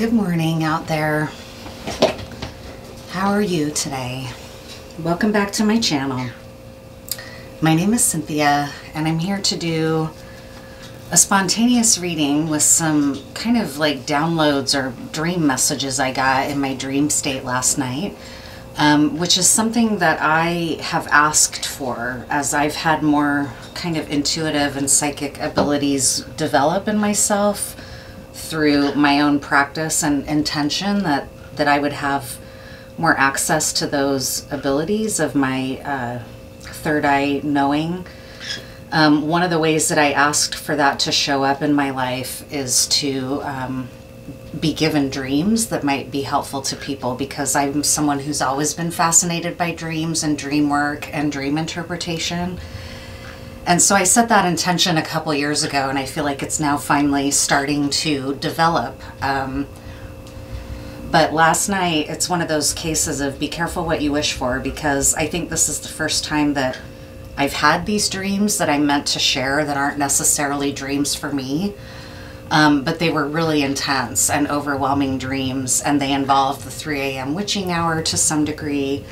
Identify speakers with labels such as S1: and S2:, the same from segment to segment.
S1: Good morning out there. How are you today? Welcome back to my channel. My name is Cynthia, and I'm here to do a spontaneous reading with some kind of like downloads or dream messages I got in my dream state last night, um, which is something that I have asked for as I've had more kind of intuitive and psychic abilities develop in myself through my own practice and intention that that I would have more access to those abilities of my uh, third eye knowing. Um, one of the ways that I asked for that to show up in my life is to um, be given dreams that might be helpful to people because I'm someone who's always been fascinated by dreams and dream work and dream interpretation. And so I set that intention a couple years ago, and I feel like it's now finally starting to develop. Um, but last night, it's one of those cases of be careful what you wish for because I think this is the first time that I've had these dreams that I meant to share that aren't necessarily dreams for me. Um, but they were really intense and overwhelming dreams, and they involved the 3 a.m. witching hour to some degree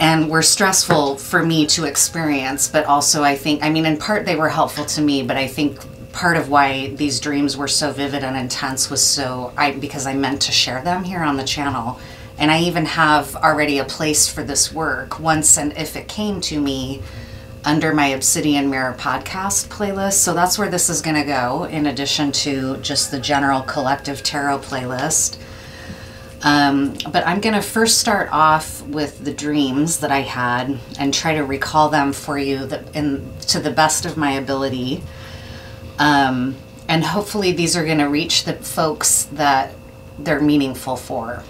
S1: and were stressful for me to experience but also i think i mean in part they were helpful to me but i think part of why these dreams were so vivid and intense was so i because i meant to share them here on the channel. And i even have already a place for this work once and if it came to me under my obsidian mirror podcast playlist. So that's where this is going to go in addition to just the general collective tarot playlist um, but I'm going to first start off with the dreams that I had and try to recall them for you that in, to the best of my ability. Um, and hopefully these are going to reach the folks that they're meaningful for.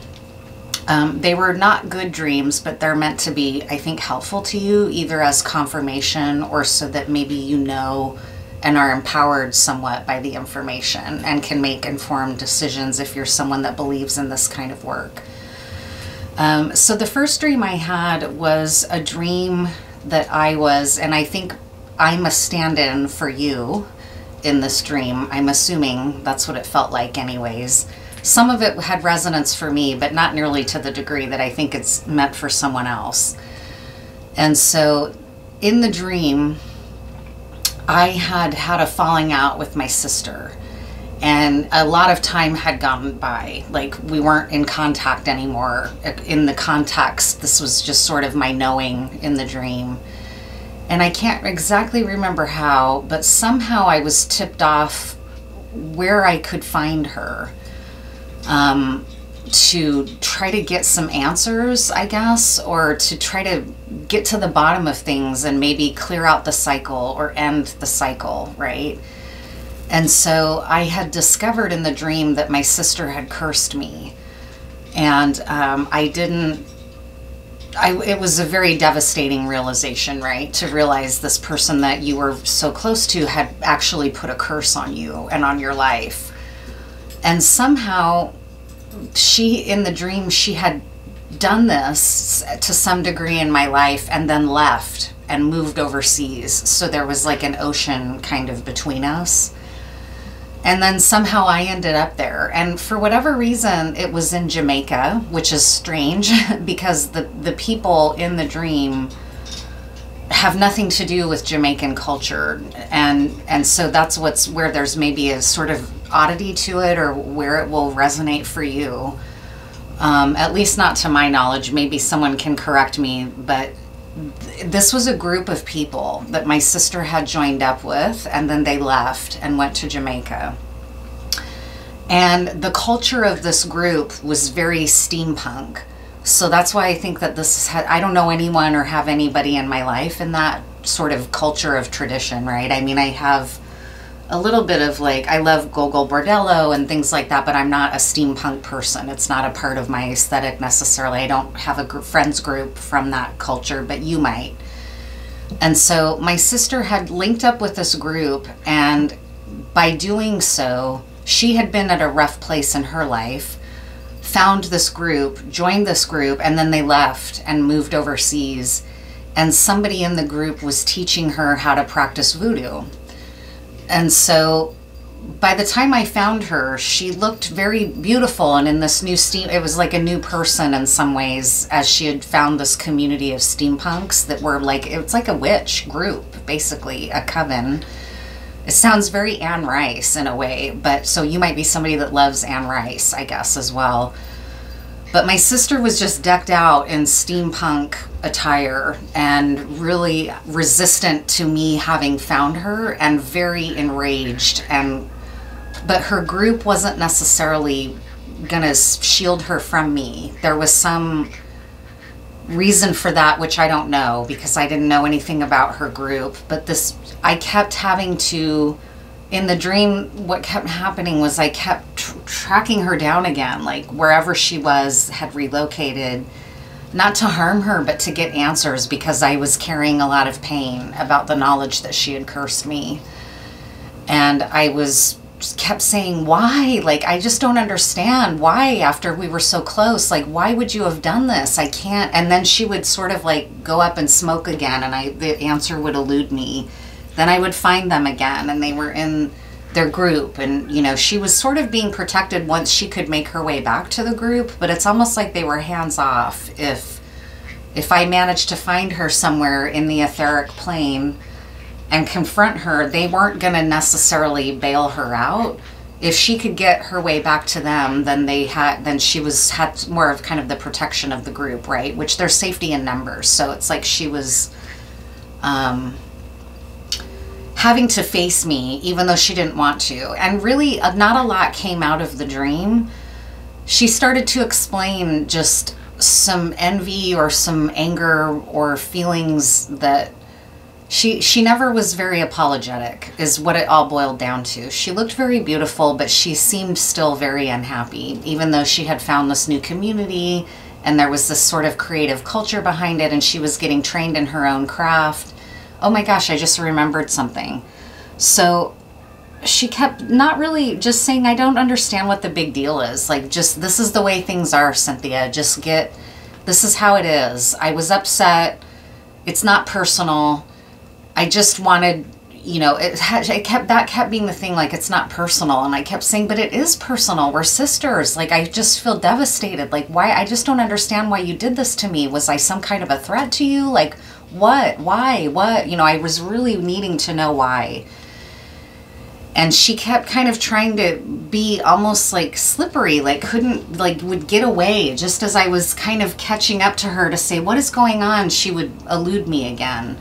S1: Um, they were not good dreams, but they're meant to be, I think, helpful to you either as confirmation or so that maybe you know and are empowered somewhat by the information and can make informed decisions if you're someone that believes in this kind of work. Um, so the first dream I had was a dream that I was, and I think I'm a stand in for you in this dream. I'm assuming that's what it felt like, anyways. Some of it had resonance for me, but not nearly to the degree that I think it's meant for someone else. And so in the dream, I had had a falling out with my sister and a lot of time had gone by. Like we weren't in contact anymore. In the context this was just sort of my knowing in the dream. And i can't exactly remember how but somehow i was tipped off where i could find her. Um, to try to get some answers, I guess, or to try to get to the bottom of things and maybe clear out the cycle or end the cycle, right? And so I had discovered in the dream that my sister had cursed me. And um, I didn't, I, it was a very devastating realization, right? To realize this person that you were so close to had actually put a curse on you and on your life. And somehow she in the dream she had done this to some degree in my life and then left and moved overseas. So there was like an ocean kind of between us. And then somehow I ended up there. And for whatever reason it was in Jamaica which is strange because the the people in the dream have nothing to do with Jamaican culture and and so that's what's where there's maybe a sort of oddity to it or where it will resonate for you. Um, at least not to my knowledge. Maybe someone can correct me, but th- this was a group of people that my sister had joined up with, and then they left and went to Jamaica. And the culture of this group was very steampunk. So that's why I think that this had, I don't know anyone or have anybody in my life in that sort of culture of tradition, right? I mean, I have a little bit of like I love Gogol Bordello and things like that, but I'm not a steampunk person. It's not a part of my aesthetic necessarily. I don't have a gr- friends group from that culture, but you might. And so my sister had linked up with this group, and by doing so, she had been at a rough place in her life, found this group, joined this group, and then they left and moved overseas. And somebody in the group was teaching her how to practice voodoo and so by the time I found her, she looked very beautiful and in this new steam it was like a new person in some ways as she had found this community of steampunks that were like it's like a witch group, basically, a coven. It sounds very Anne Rice in a way, but so you might be somebody that loves Anne Rice, I guess, as well. But my sister was just decked out in steampunk attire and really resistant to me having found her and very enraged and but her group wasn't necessarily going to shield her from me. There was some reason for that which I don't know because I didn't know anything about her group, but this I kept having to in the dream, what kept happening was I kept tr- tracking her down again, like wherever she was, had relocated, not to harm her, but to get answers because I was carrying a lot of pain about the knowledge that she had cursed me. And I was kept saying, Why? Like, I just don't understand. Why, after we were so close? Like, why would you have done this? I can't. And then she would sort of like go up and smoke again, and I the answer would elude me then I would find them again and they were in their group and you know she was sort of being protected once she could make her way back to the group but it's almost like they were hands off if if I managed to find her somewhere in the etheric plane and confront her they weren't going to necessarily bail her out if she could get her way back to them then they had then she was had more of kind of the protection of the group right which there's safety in numbers so it's like she was um having to face me, even though she didn't want to. And really, uh, not a lot came out of the dream. She started to explain just some envy or some anger or feelings that she she never was very apologetic is what it all boiled down to. She looked very beautiful, but she seemed still very unhappy even though she had found this new community and there was this sort of creative culture behind it and she was getting trained in her own craft oh my gosh, I just remembered something. So she kept not really just saying, I don't understand what the big deal is. Like, just this is the way things are, Cynthia. Just get, this is how it is. I was upset. It's not personal. I just wanted, you know, it, it kept, that kept being the thing, like, it's not personal. And I kept saying, but it is personal. We're sisters. Like, I just feel devastated. Like, why? I just don't understand why you did this to me. Was I some kind of a threat to you? Like, what? Why? What? You know, I was really needing to know why. And she kept kind of trying to be almost like slippery, like couldn't, like would get away. Just as I was kind of catching up to her to say, What is going on? She would elude me again.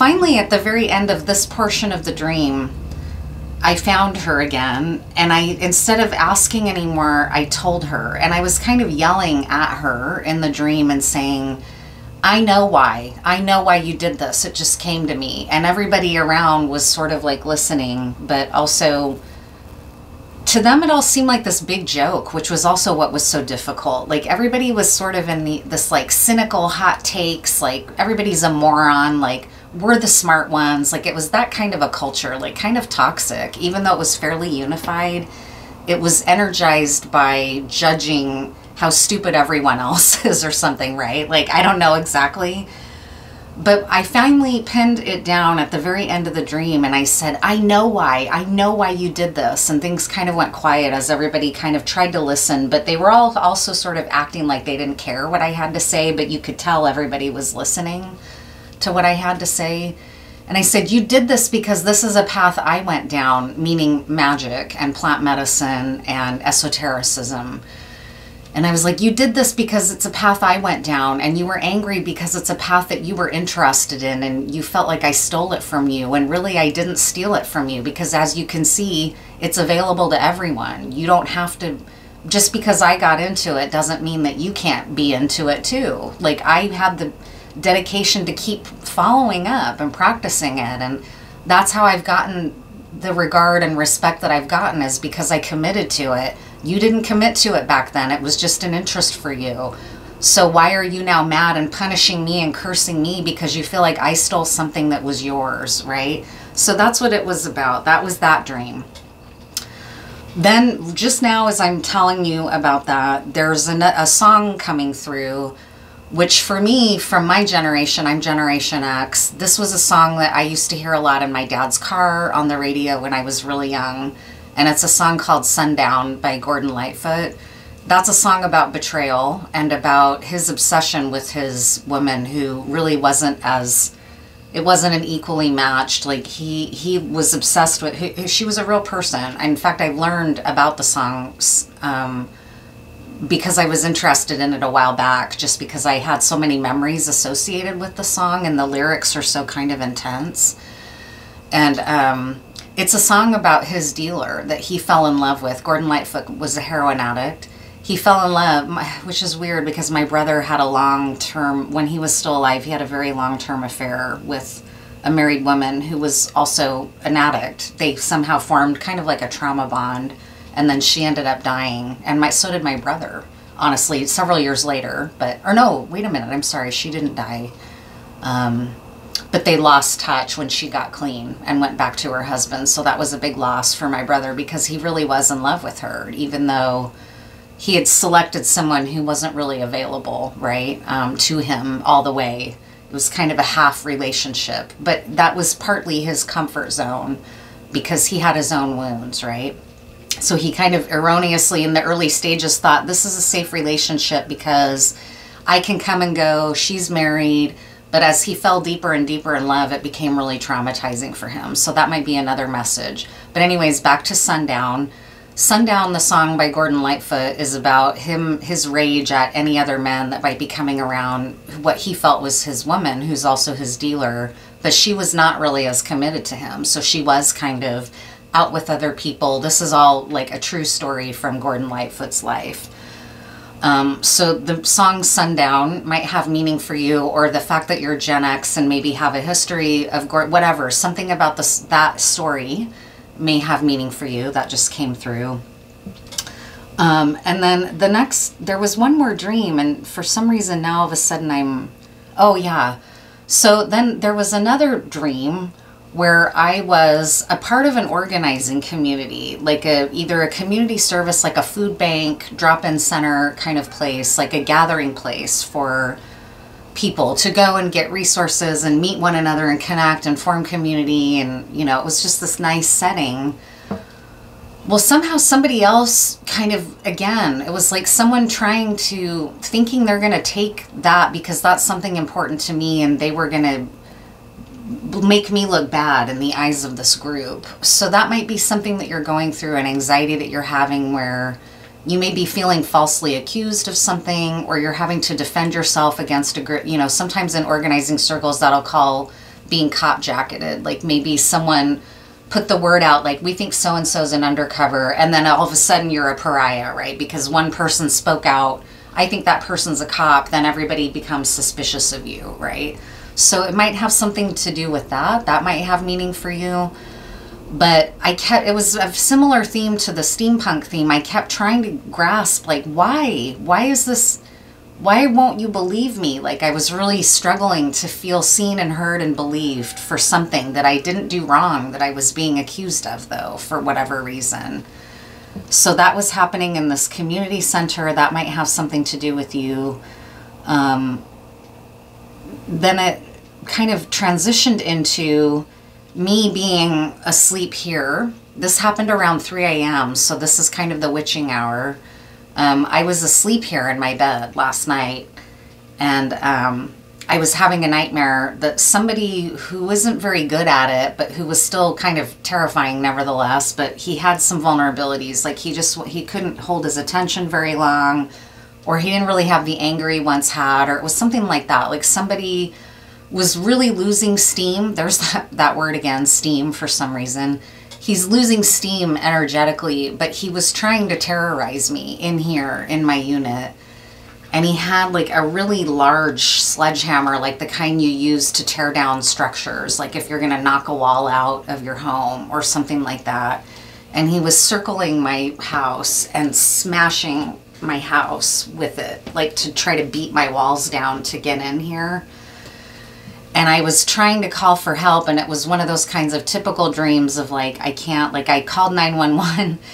S1: Finally, at the very end of this portion of the dream, I found her again and I instead of asking anymore, I told her and I was kind of yelling at her in the dream and saying, I know why. I know why you did this. It just came to me. And everybody around was sort of like listening, but also to them it all seemed like this big joke, which was also what was so difficult. Like everybody was sort of in the this like cynical hot takes, like everybody's a moron, like we're the smart ones. Like it was that kind of a culture, like kind of toxic, even though it was fairly unified. It was energized by judging how stupid everyone else is or something, right? Like, I don't know exactly. But I finally pinned it down at the very end of the dream and I said, I know why. I know why you did this. And things kind of went quiet as everybody kind of tried to listen, but they were all also sort of acting like they didn't care what I had to say, but you could tell everybody was listening to what I had to say. And I said, You did this because this is a path I went down, meaning magic and plant medicine and esotericism. And I was like, You did this because it's a path I went down, and you were angry because it's a path that you were interested in, and you felt like I stole it from you. And really, I didn't steal it from you because, as you can see, it's available to everyone. You don't have to, just because I got into it doesn't mean that you can't be into it too. Like, I had the dedication to keep following up and practicing it. And that's how I've gotten the regard and respect that I've gotten, is because I committed to it you didn't commit to it back then. It was just an interest for you. So why are you now mad and punishing me and cursing me because you feel like I stole something that was yours, right? So that's what it was about. That was that dream. Then just now as I'm telling you about that, there's a, a song coming through which for me, from my generation, I'm Generation X, this was a song that I used to hear a lot in my dad's car on the radio when I was really young. And it's a song called Sundown by Gordon Lightfoot. That's a song about betrayal and about his obsession with his woman who really wasn't as it wasn't an equally matched like he he was obsessed with he, she was a real person in fact i learned about the songs um, because I was interested in it a while back, just because I had so many memories associated with the song and the lyrics are so kind of intense. And um, it's a song about his dealer that he fell in love with. Gordon Lightfoot was a heroin addict. He fell in love, which is weird because my brother had a long term, when he was still alive, he had a very long term affair with a married woman who was also an addict. They somehow formed kind of like a trauma bond and then she ended up dying. And my so did my brother honestly several years later. But or no wait a minute i'm sorry she didn't die. Um, but they lost touch when she got clean and went back to her husband. So that was a big loss for my brother because he really was in love with her even though he had selected someone who wasn't really available right um, to him all the way. It was kind of a half relationship. But that was partly his comfort zone because he had his own wounds right so he kind of erroneously in the early stages thought this is a safe relationship because I can come and go, she's married. But as he fell deeper and deeper in love, it became really traumatizing for him. So that might be another message. But, anyways, back to Sundown. Sundown, the song by Gordon Lightfoot, is about him, his rage at any other men that might be coming around what he felt was his woman, who's also his dealer, but she was not really as committed to him. So she was kind of out with other people. This is all like a true story from Gordon Lightfoot's life. Um, so the song Sundown might have meaning for you, or the fact that you're Gen X and maybe have a history of whatever, something about this that story may have meaning for you. That just came through. Um, and then the next, there was one more dream, and for some reason now all of a sudden I'm, oh yeah. So then there was another dream where I was a part of an organizing community, like a either a community service like a food bank, drop-in center kind of place, like a gathering place for people to go and get resources and meet one another and connect and form community and you know, it was just this nice setting. Well, somehow somebody else kind of again, it was like someone trying to thinking they're going to take that because that's something important to me and they were going to make me look bad in the eyes of this group. So that might be something that you're going through, an anxiety that you're having where you may be feeling falsely accused of something or you're having to defend yourself against a group. You know, sometimes in organizing circles that'll call being cop jacketed. Like maybe someone put the word out like we think so and so's an undercover and then all of a sudden you're a pariah, right? Because one person spoke out, I think that person's a cop, then everybody becomes suspicious of you, right? So it might have something to do with that. That might have meaning for you. But I kept, it was a similar theme to the steampunk theme. I kept trying to grasp, like, why? Why is this, why won't you believe me? Like, I was really struggling to feel seen and heard and believed for something that I didn't do wrong, that I was being accused of, though, for whatever reason. So that was happening in this community center. That might have something to do with you. Um, then it kind of transitioned into me being asleep here. This happened around 3 a.m., so this is kind of the witching hour. Um, I was asleep here in my bed last night, and um, I was having a nightmare that somebody who wasn't very good at it, but who was still kind of terrifying nevertheless, but he had some vulnerabilities. Like he just, he couldn't hold his attention very long, or he didn't really have the anger he once had, or it was something like that. Like somebody was really losing steam. There's that, that word again, steam, for some reason. He's losing steam energetically, but he was trying to terrorize me in here in my unit. And he had like a really large sledgehammer, like the kind you use to tear down structures, like if you're going to knock a wall out of your home or something like that. And he was circling my house and smashing my house with it, like to try to beat my walls down to get in here and I was trying to call for help and it was one of those kinds of typical dreams of like I can't like I called 911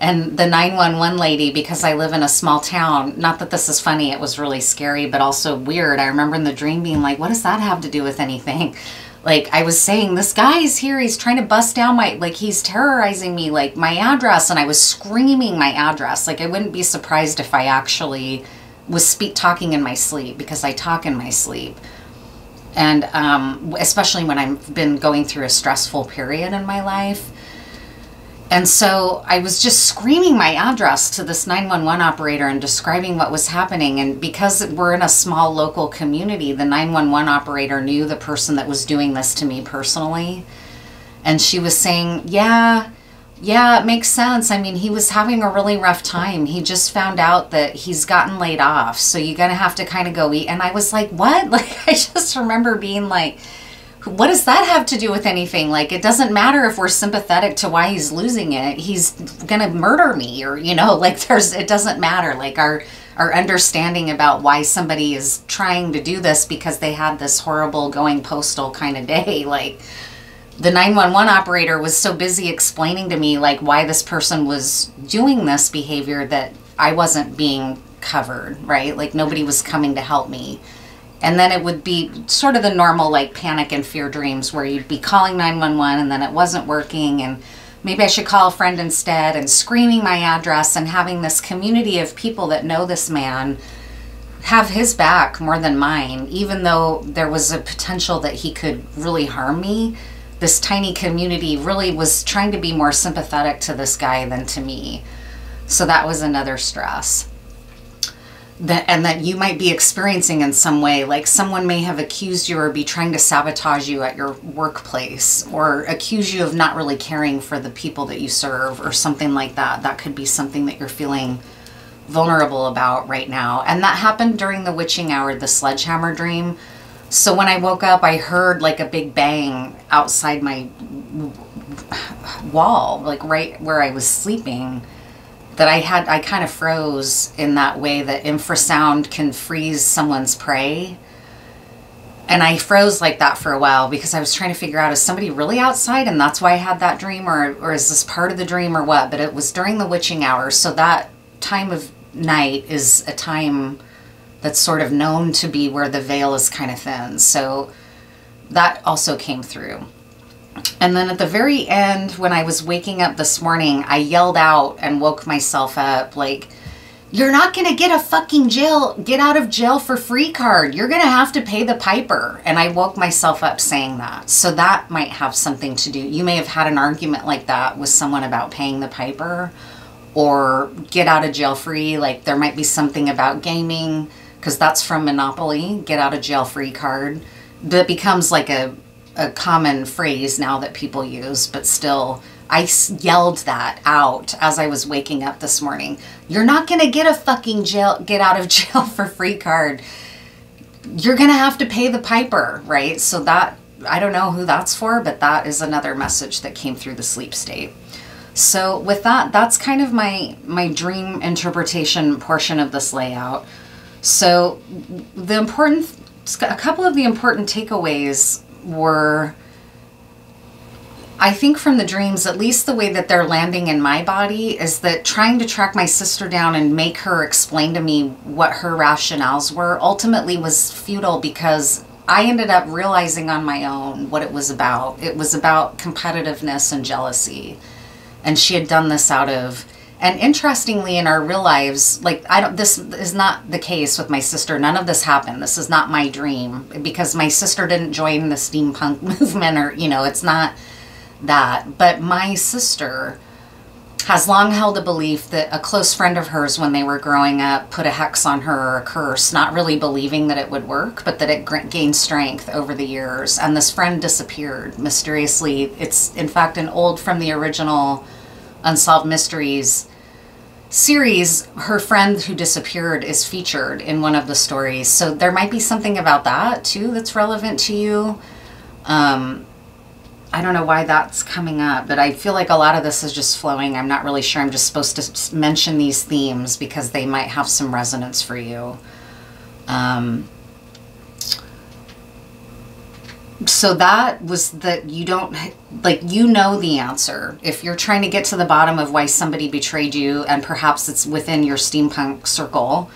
S1: And the 911 lady, because I live in a small town, not that this is funny, it was really scary, but also weird. I remember in the dream being like, what does that have to do with anything? Like I was saying, this guy's here, he's trying to bust down my, like he's terrorizing me, like my address. And I was screaming my address. Like I wouldn't be surprised if I actually was speak talking in my sleep because I talk in my sleep and um, especially when I've been going through a stressful period in my life. And so I was just screaming my address to this 911 operator and describing what was happening. And because we're in a small local community, the 911 operator knew the person that was doing this to me personally. And she was saying, Yeah, yeah, it makes sense. I mean, he was having a really rough time. He just found out that he's gotten laid off. So you're going to have to kind of go eat. And I was like, what? Like, I just remember being like, what does that have to do with anything? Like, it doesn't matter if we're sympathetic to why he's losing it. He's going to murder me or, you know, like there's, it doesn't matter. Like our, our understanding about why somebody is trying to do this because they had this horrible going postal kind of day. Like, the 911 operator was so busy explaining to me like why this person was doing this behavior that I wasn't being covered, right? Like nobody was coming to help me. And then it would be sort of the normal like panic and fear dreams where you'd be calling 911 and then it wasn't working and maybe I should call a friend instead and screaming my address and having this community of people that know this man have his back more than mine, even though there was a potential that he could really harm me this tiny community really was trying to be more sympathetic to this guy than to me. So that was another stress. That, and that you might be experiencing in some way, like someone may have accused you or be trying to sabotage you at your workplace or accuse you of not really caring for the people that you serve or something like that. That could be something that you're feeling vulnerable about right now. And that happened during the witching hour, the sledgehammer dream so when I woke up, I heard like a big bang outside my wall, like right where I was sleeping. That I had, I kind of froze in that way that infrasound can freeze someone's prey. And I froze like that for a while because I was trying to figure out is somebody really outside and that's why I had that dream or, or is this part of the dream or what? But it was during the witching hour. So that time of night is a time that's sort of known to be where the veil is kind of thin. So that also came through. And then at the very end, when I was waking up this morning, I yelled out and woke myself up like, you're not going to get a fucking jail, get out of jail for free card. You're going to have to pay the piper. And I woke myself up saying that. So that might have something to do. You may have had an argument like that with someone about paying the piper or get out of jail free. Like there might be something about gaming because that's from Monopoly, get out of jail free card. That becomes like a, a common phrase now that people use, but still, I yelled that out as I was waking up this morning. You're not going to get a fucking jail, get out of jail for free card. You're going to have to pay the piper, right? So that, I don't know who that's for, but that is another message that came through the sleep state. So with that, that's kind of my, my dream interpretation portion of this layout. So the important, a couple of the important takeaways were, I think from the dreams, at least the way that they're landing in my body, is that trying to track my sister down and make her explain to me what her rationales were ultimately was futile because I ended up realizing on my own what it was about. It was about competitiveness and jealousy. And she had done this out of and interestingly, in our real lives, like I don't, this is not the case with my sister. None of this happened. This is not my dream because my sister didn't join the steampunk movement or, you know, it's not that. But my sister has long held a belief that a close friend of hers, when they were growing up, put a hex on her or a curse, not really believing that it would work, but that it gained strength over the years. And this friend disappeared mysteriously. It's, in fact, an old from the original Unsolved Mysteries series, her friend who disappeared is featured in one of the stories. So there might be something about that too that's relevant to you. Um, I don't know why that's coming up, but I feel like a lot of this is just flowing. I'm not really sure. I'm just supposed to mention these themes because they might have some resonance for you. Um, so that was that you don't like you know the answer. If you're trying to get to the bottom of why somebody betrayed you and perhaps it's within your steampunk circle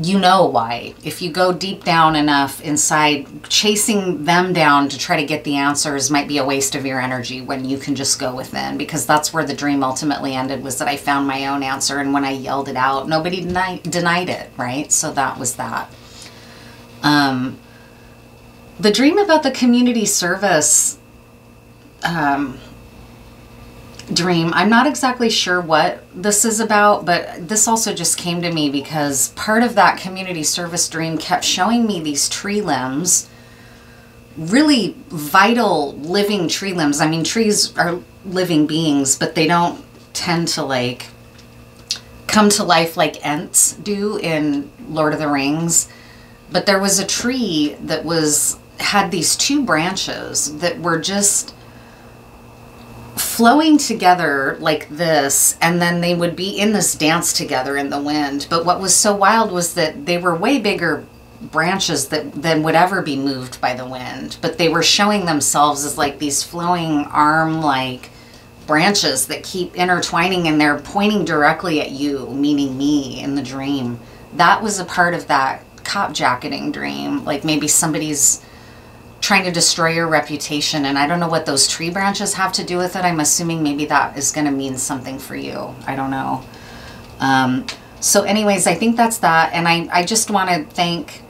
S1: you know why. If you go deep down enough inside chasing them down to try to get the answers might be a waste of your energy when you can just go within because that's where the dream ultimately ended was that i found my own answer and when i yelled it out nobody denied, denied it right? So that was that. Um the dream about the community service um, dream, I'm not exactly sure what this is about, but this also just came to me because part of that community service dream kept showing me these tree limbs, really vital living tree limbs. I mean, trees are living beings, but they don't tend to like come to life like Ents do in Lord of the Rings. But there was a tree that was had these two branches that were just flowing together like this and then they would be in this dance together in the wind. But what was so wild was that they were way bigger branches that than would ever be moved by the wind but they were showing themselves as like these flowing arm like branches that keep intertwining and they're pointing directly at you meaning me in the dream. That was a part of that cop jacketing dream. Like maybe somebody's trying to destroy your reputation. And I don't know what those tree branches have to do with it. I'm assuming maybe that is going to mean something for you. I don't know. Um, so anyways, I think that's that. And I, I just want to thank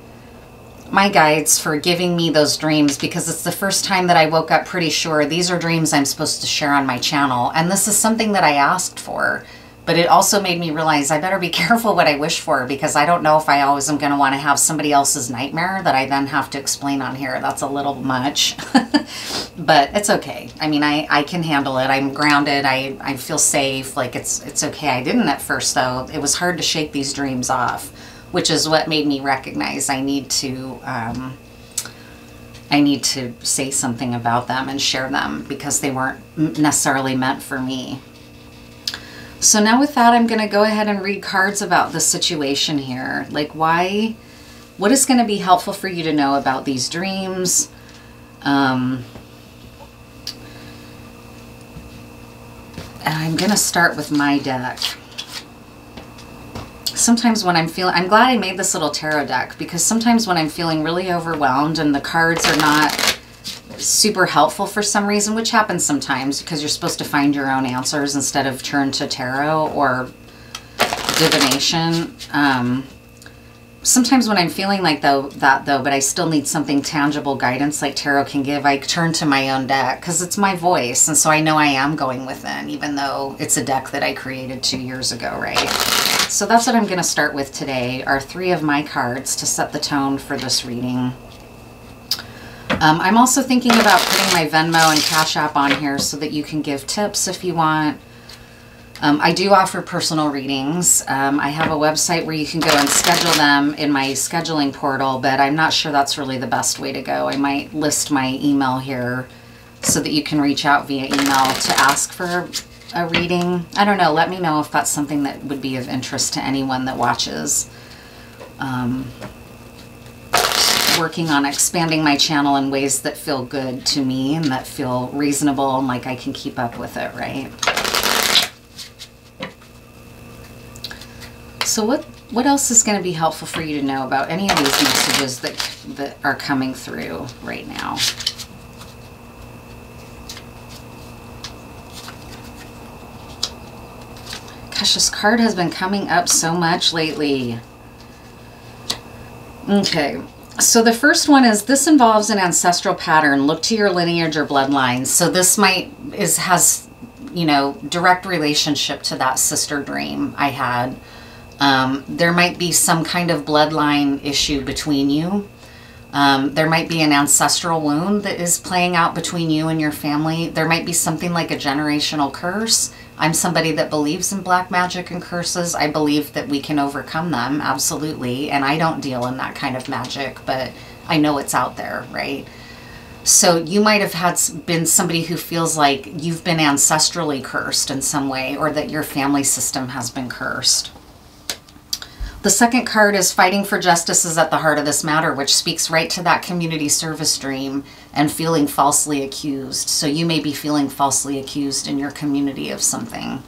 S1: my guides for giving me those dreams because it's the first time that I woke up pretty sure these are dreams I'm supposed to share on my channel. And this is something that I asked for. But it also made me realize I better be careful what I wish for because I don't know if I always am going to want to have somebody else's nightmare that I then have to explain on here. That's a little much. but it's okay. I mean, I, I can handle it. I'm grounded. I, I feel safe. Like it's, it's okay. I didn't at first though. It was hard to shake these dreams off, which is what made me recognize I need to, um, I need to say something about them and share them because they weren't necessarily meant for me. So now with that, I'm going to go ahead and read cards about the situation here. Like why, what is going to be helpful for you to know about these dreams? Um, and I'm going to start with my deck. Sometimes when I'm feeling, I'm glad I made this little tarot deck because sometimes when I'm feeling really overwhelmed and the cards are not super helpful for some reason, which happens sometimes because you're supposed to find your own answers instead of turn to tarot or divination. Um, sometimes when I'm feeling like though that though, but I still need something tangible guidance like tarot can give, I turn to my own deck because it's my voice. And so I know I am going within, even though it's a deck that I created two years ago, right? So that's what I'm going to start with today are three of my cards to set the tone for this reading. Um, I'm also thinking about putting my Venmo and Cash App on here so that you can give tips if you want. Um, I do offer personal readings. Um, I have a website where you can go and schedule them in my scheduling portal, but I'm not sure that's really the best way to go. I might list my email here so that you can reach out via email to ask for a reading. I don't know. Let me know if that's something that would be of interest to anyone that watches. Um, working on expanding my channel in ways that feel good to me and that feel reasonable and like I can keep up with it, right? So what what else is going to be helpful for you to know about any of these messages that that are coming through right now? Gosh, this card has been coming up so much lately. Okay, so the first one is this involves an ancestral pattern. Look to your lineage or bloodlines. So this might is has you know direct relationship to that sister dream I had. Um, there might be some kind of bloodline issue between you. Um, there might be an ancestral wound that is playing out between you and your family. There might be something like a generational curse. I'm somebody that believes in black magic and curses. I believe that we can overcome them, absolutely. And I don't deal in that kind of magic, but I know it's out there, right? So you might have had been somebody who feels like you've been ancestrally cursed in some way or that your family system has been cursed. The second card is Fighting for Justice is at the heart of this matter, which speaks right to that community service dream and feeling falsely accused. So you may be feeling falsely accused in your community of something.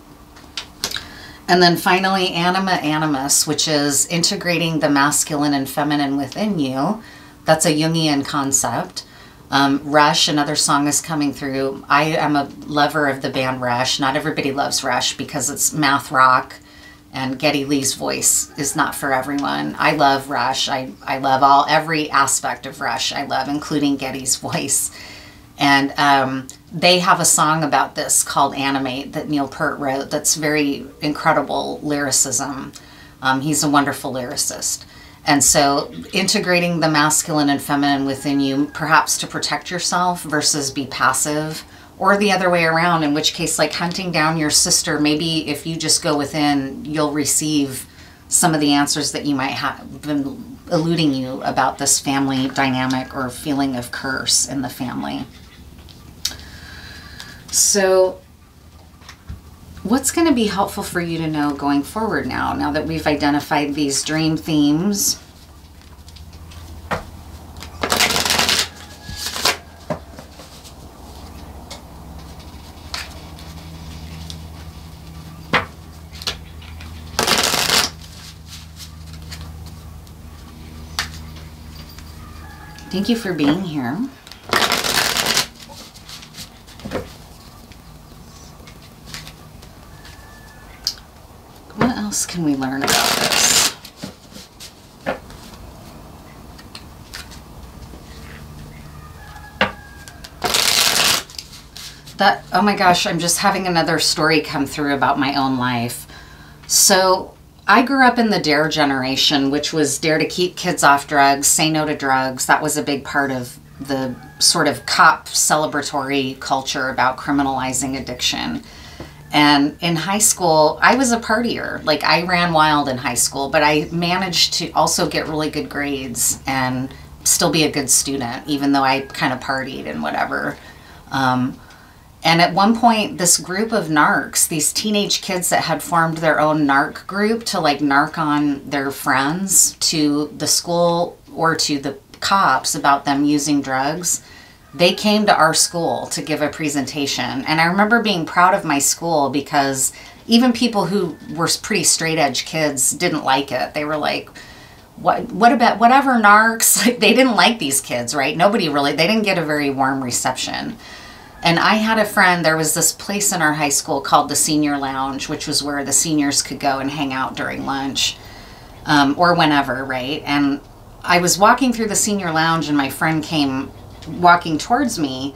S1: And then finally, Anima Animus, which is integrating the masculine and feminine within you. That's a Jungian concept. Um, Rush, another song is coming through. I am a lover of the band Rush. Not everybody loves Rush because it's math rock and Geddy Lee's voice is not for everyone. I love Rush. I, I love all every aspect of Rush. I love, including Geddy's voice. And um, they have a song about this called Animate that Neil Peart wrote that's very incredible lyricism. Um, he's a wonderful lyricist. And so integrating the masculine and feminine within you, perhaps to protect yourself versus be passive, or the other way around, in which case, like hunting down your sister, maybe if you just go within, you'll receive some of the answers that you might have been eluding you about this family dynamic or feeling of curse in the family. So, what's going to be helpful for you to know going forward now, now that we've identified these dream themes? Thank you for being here. What else can we learn about this? That, oh my gosh, I'm just having another story come through about my own life. So I grew up in the DARE generation, which was dare to keep kids off drugs, say no to drugs. That was a big part of the sort of cop celebratory culture about criminalizing addiction. And in high school, I was a partier. Like I ran wild in high school, but I managed to also get really good grades and still be a good student, even though I kind of partied and whatever. Um, and at one point, this group of narcs, these teenage kids that had formed their own narc group to like narc on their friends to the school or to the cops about them using drugs, they came to our school to give a presentation. And I remember being proud of my school because even people who were pretty straight edge kids didn't like it. They were like, what what about whatever narcs like they didn't like these kids right nobody really they didn't get a very warm reception and I had a friend, there was this place in our high school called the Senior Lounge, which was where the seniors could go and hang out during lunch um, or whenever, right? And I was walking through the Senior Lounge and my friend came walking towards me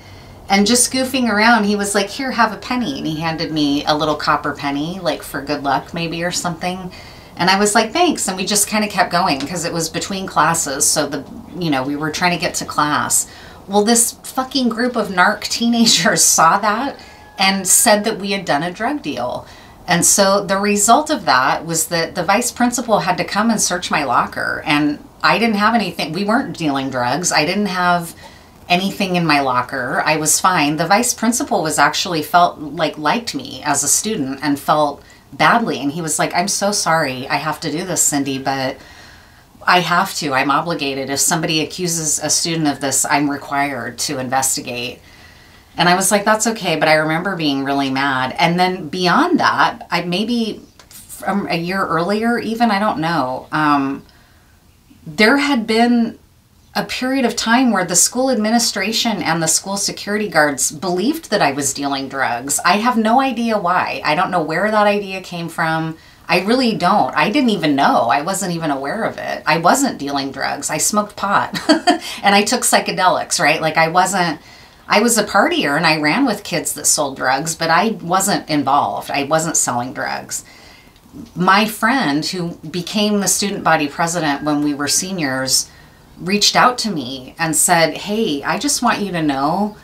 S1: and just goofing around. He was like, Here, have a penny. And he handed me a little copper penny, like for good luck, maybe, or something. And I was like, thanks. And we just kind of kept going because it was between classes. So the, you know, we were trying to get to class. Well, this fucking group of narc teenagers saw that and said that we had done a drug deal. And so the result of that was that the vice principal had to come and search my locker. And I didn't have anything. We weren't dealing drugs. I didn't have anything in my locker. I was fine. The vice principal was actually felt like liked me as a student and felt badly. And he was like, I'm so sorry I have to do this, Cindy, but I have to. I'm obligated. If somebody accuses a student of this, I'm required to investigate. And I was like, that's okay. But I remember being really mad. And then beyond that, I maybe from a year earlier, even, I don't know, um, there had been a period of time where the school administration and the school security guards believed that I was dealing drugs. I have no idea why. I don't know where that idea came from. I really don't. I didn't even know. I wasn't even aware of it. I wasn't dealing drugs. I smoked pot and I took psychedelics, right? Like I wasn't, I was a partier and I ran with kids that sold drugs, but I wasn't involved. I wasn't selling drugs. My friend, who became the student body president when we were seniors, reached out to me and said, Hey, I just want you to know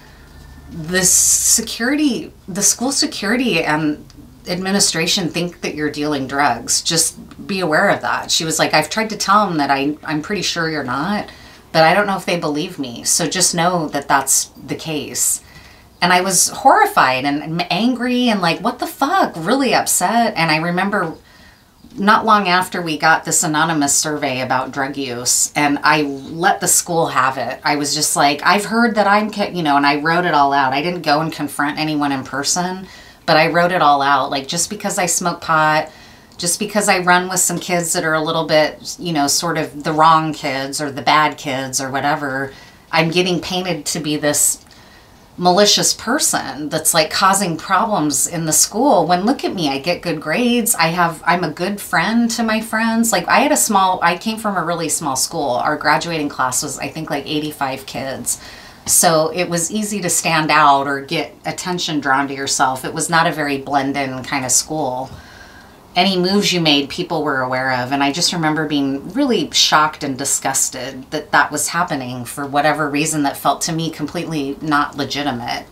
S1: the security, the school security and administration think that you're dealing drugs. Just be aware of that. She was like, I've tried to tell them that I, I'm pretty sure you're not, but I don't know if they believe me. So just know that that's the case. And I was horrified and angry and like, what the fuck? Really upset. And I remember not long after we got this anonymous survey about drug use and I let the school have it. I was just like, I've heard that I'm, you know, and I wrote it all out. I didn't go and confront anyone in person, but I wrote it all out. Like just because I smoke pot, just because I run with some kids that are a little bit, you know, sort of the wrong kids or the bad kids or whatever, I'm getting painted to be this malicious person that's like causing problems in the school when look at me i get good grades i have i'm a good friend to my friends like i had a small i came from a really small school our graduating class was i think like 85 kids so it was easy to stand out or get attention drawn to yourself it was not a very blend in kind of school any moves you made, people were aware of. And I just remember being really shocked and disgusted that that was happening for whatever reason that felt to me completely not legitimate.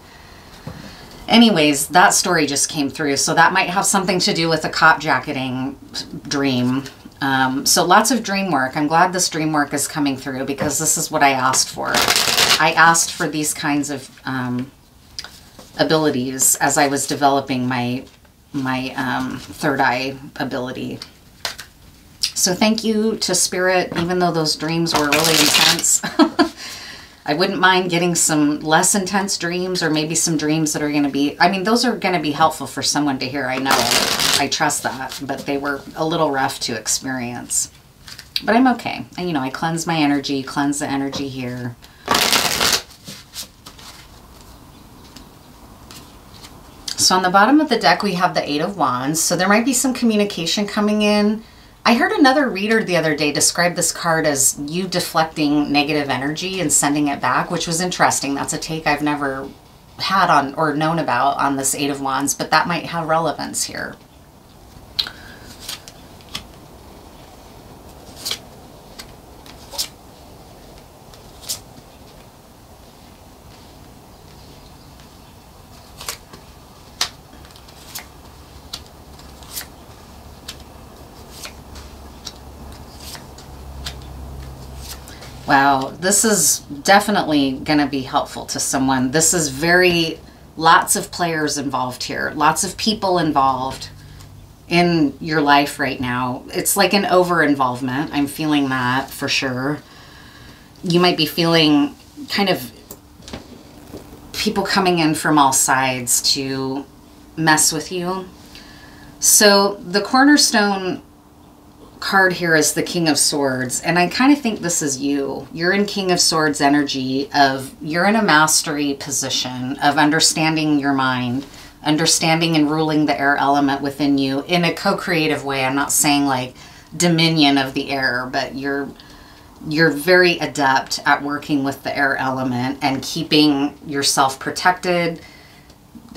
S1: Anyways, that story just came through. So that might have something to do with the cop jacketing dream. Um, so lots of dream work. I'm glad this dream work is coming through because this is what I asked for. I asked for these kinds of um, abilities as I was developing my my um, third eye ability. So thank you to Spirit, even though those dreams were really intense. I wouldn't mind getting some less intense dreams or maybe some dreams that are going to be, I mean, those are going to be helpful for someone to hear. I know, I trust that, but they were a little rough to experience. But I'm okay. And, you know, I cleanse my energy, cleanse the energy here. So on the bottom of the deck, we have the Eight of Wands. So there might be some communication coming in. I heard another reader the other day describe this card as you deflecting negative energy and sending it back, which was interesting. That's a take I've never had on or known about on this Eight of Wands, but that might have relevance here. Wow, this is definitely going to be helpful to someone. This is very, lots of players involved here, lots of people involved in your life right now. It's like an over involvement. I'm feeling that for sure. You might be feeling kind of people coming in from all sides to mess with you. So the cornerstone card here is the King of Swords, and I kind of think this is you. You're in King of Swords energy of, you're in a mastery position of understanding your mind, understanding and ruling the air element within you in a co-creative way. I'm not saying like dominion of the air, but you're you're very adept at working with the air element and keeping yourself protected,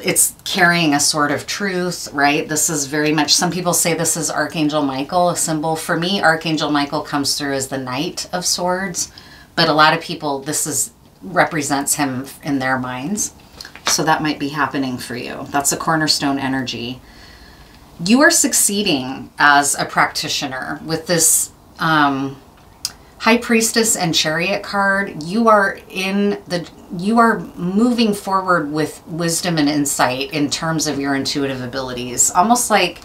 S1: it's carrying a sort of truth, right? This is very much, some people say this is Archangel Michael, a symbol. For me, Archangel Michael comes through as the Knight of Swords, but a lot of people, this is represents him in their minds. So that might be happening for you. That's a cornerstone energy. You are succeeding as a practitioner with this um, High Priestess and Chariot card, you are in the you are moving forward with wisdom and insight in terms of your intuitive abilities. Almost like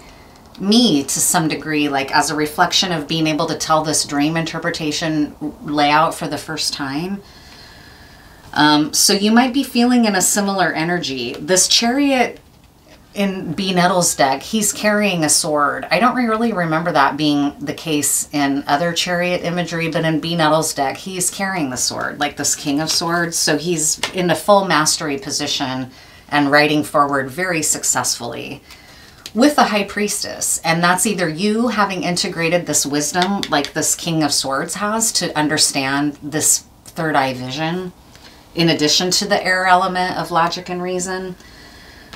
S1: me to some degree, like as a reflection of being able to tell this dream interpretation layout for the first time. Um, so you might be feeling in a similar energy. This chariot in B Nettles deck, he's carrying a sword. I don't really remember that being the case in other chariot imagery, but in B Nettles deck, he's carrying the sword, like this King of Swords. So he's in a full mastery position and riding forward very successfully with the High Priestess. And that's either you having integrated this wisdom, like this King of Swords has, to understand this third eye vision, in addition to the air element of logic and reason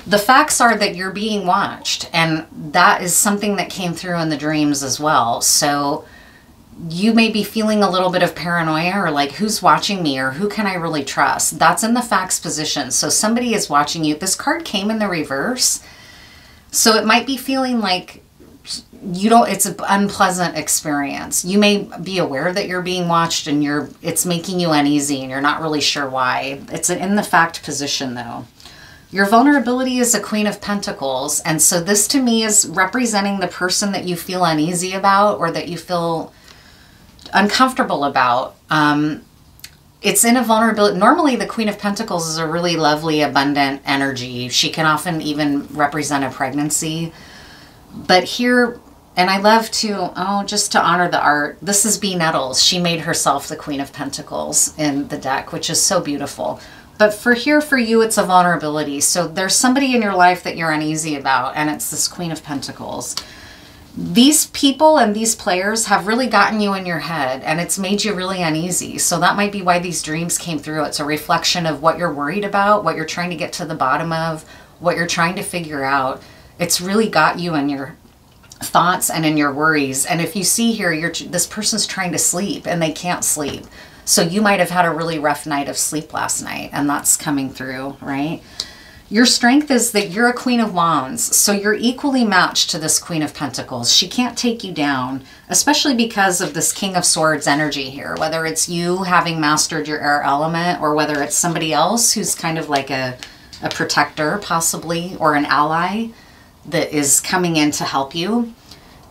S1: the facts are that you're being watched and that is something that came through in the dreams as well. So you may be feeling a little bit of paranoia or like who's watching me or who can i really trust? That's in the facts position. So somebody is watching you. This card came in the reverse. So it might be feeling like you don't it's an unpleasant experience. You may be aware that you're being watched and you're it's making you uneasy and you're not really sure why. It's in the fact position though Your vulnerability is a Queen of Pentacles. And so this to me is representing the person that you feel uneasy about or that you feel uncomfortable about. Um, it's in a vulnerability. Normally, the Queen of Pentacles is a really lovely, abundant energy. She can often even represent a pregnancy. But here, and I love to, oh, just to honor the art, this is B. Nettles. She made herself the Queen of Pentacles in the deck, which is so beautiful. But for here, for you, it's a vulnerability. So there's somebody in your life that you're uneasy about, and it's this Queen of Pentacles these people and these players have really gotten you in your head and it's made you really uneasy. So that might be why these dreams came through. It's a reflection of what you're worried about, what you're trying to get to the bottom of, what you're trying to figure out. It's really got you in your thoughts and in your worries. And if you see here, this person's trying to sleep and they can't sleep. So you might have had a really rough night of sleep last night and that's coming through, right? Your strength is that you're a Queen of Wands, so you're equally matched to this Queen of Pentacles. She can't take you down, especially because of this King of Swords energy here, whether it's you having mastered your air element or whether it's somebody else who's kind of like a, a protector, possibly, or an ally that is coming in to help you.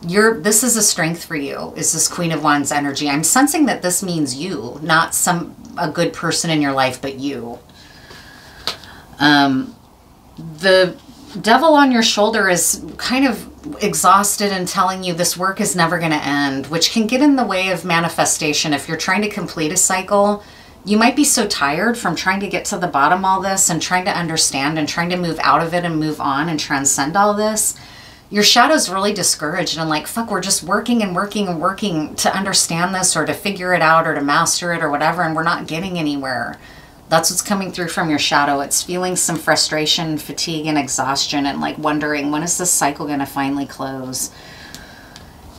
S1: You're, this is a strength for you, is this Queen of Wands energy. I'm sensing that this means you, not some a good person in your life, but you. Um, the devil on your shoulder is kind of exhausted and telling you this work is never going to end, which can get in the way of manifestation. If you're trying to complete a cycle, you might be so tired from trying to get to the bottom all this and trying to understand and trying to move out of it and move on and transcend all this. Your shadow's really discouraged and like, fuck, we're just working and working and working to understand this or to figure it out or to master it or whatever, and we're not getting anywhere. That's what's coming through from your shadow. It's feeling some frustration, fatigue, and exhaustion, and like wondering when is this cycle going to finally close?